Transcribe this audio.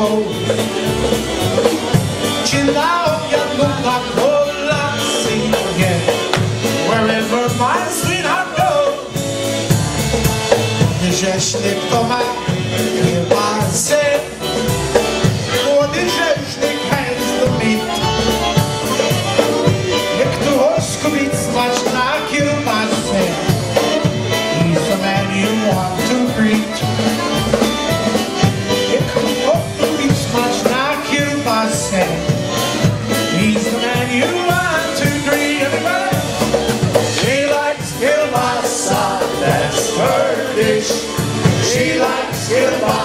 sobą Czy na obiad lub na kolacyjnie Wherever my sweetheart goes Goodbye.